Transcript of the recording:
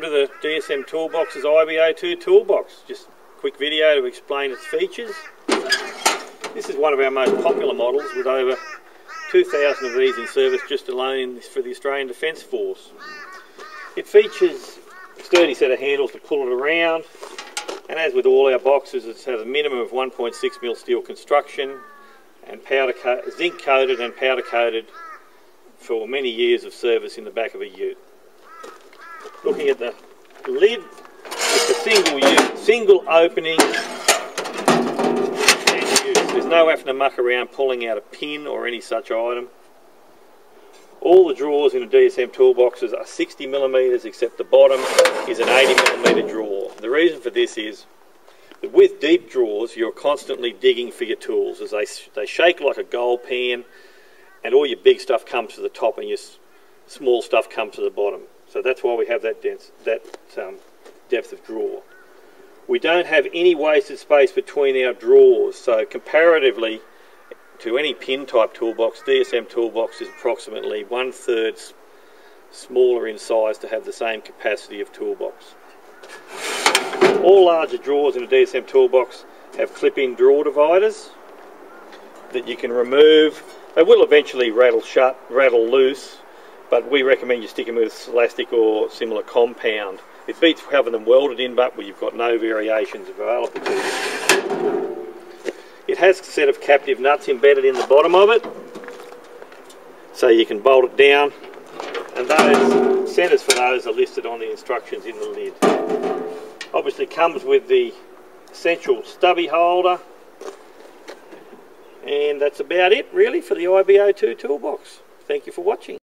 to the DSM Toolbox's IBO2 toolbox. Just a quick video to explain its features. This is one of our most popular models with over 2,000 of these in service just alone for the Australian Defence Force. It features a sturdy set of handles to pull it around and as with all our boxes it has a minimum of 1.6mm steel construction and powder zinc coated and powder coated for many years of service in the back of a ute looking at the lid, it's a single use, single opening There's no having to muck around pulling out a pin or any such item. All the drawers in the DSM toolboxes are 60 millimeters except the bottom is an 80 millimeter drawer. The reason for this is that with deep drawers you're constantly digging for your tools as they, they shake like a gold pan and all your big stuff comes to the top and your small stuff comes to the bottom. So that's why we have that, dense, that um, depth of drawer. We don't have any wasted space between our drawers, so comparatively to any pin type toolbox, DSM toolbox is approximately one third smaller in size to have the same capacity of toolbox. All larger drawers in a DSM toolbox have clip-in drawer dividers that you can remove. They will eventually rattle shut, rattle loose, but we recommend you stick them with elastic or similar compound. It beats having them welded in but you've got no variations available to you. It has a set of captive nuts embedded in the bottom of it so you can bolt it down and those centres for those are listed on the instructions in the lid. Obviously comes with the essential stubby holder and that's about it really for the IBO2 toolbox. Thank you for watching.